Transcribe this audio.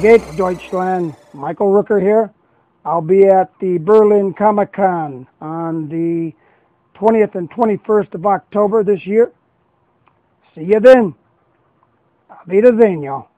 Gate Deutschland? Michael Rooker here. I'll be at the Berlin Comic Con on the 20th and 21st of October this year. See you then. Auf Wiedersehen, y'all.